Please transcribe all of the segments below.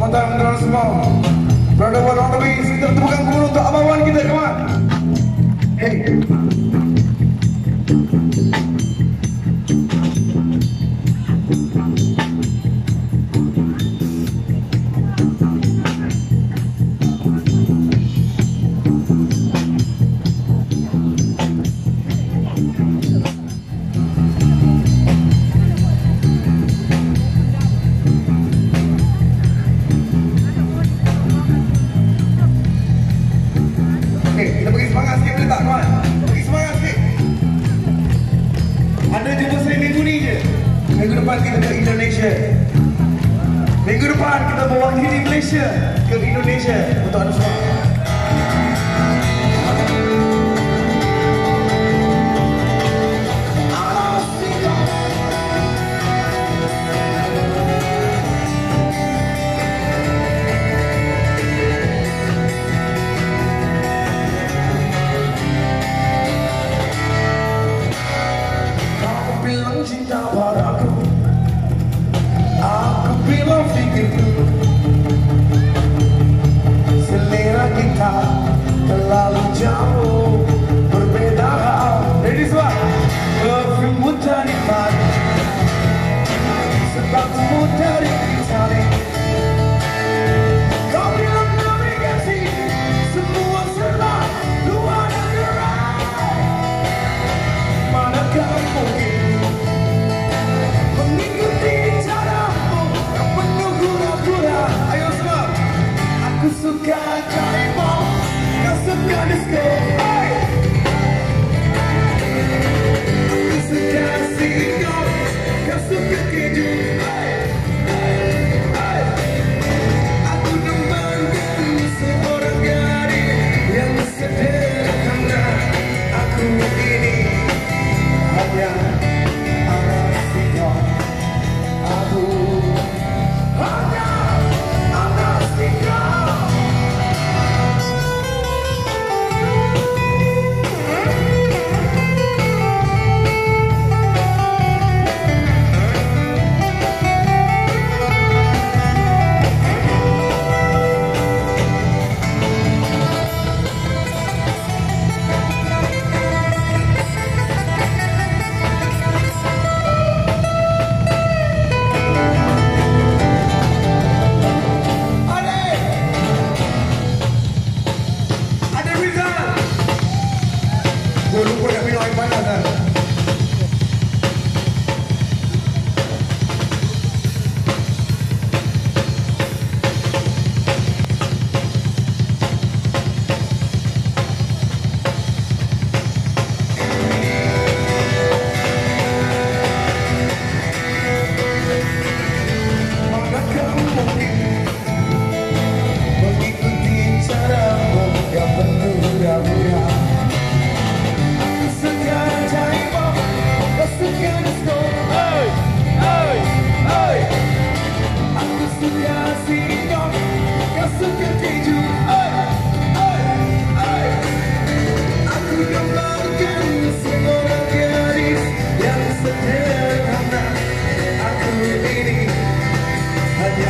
komentar kalian semua. Berada pada orang lebih, kita tepukan untuk abang-abang kita, kawan. Hey. depan kita ke Indonesia. Minggu depan kita mewakili Malaysia ke Indonesia untuk anda semua.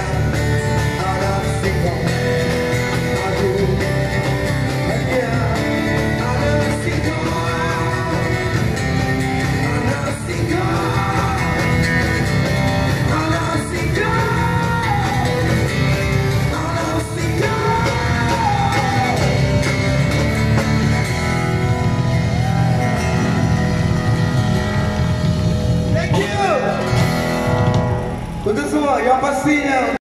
Untuk I see now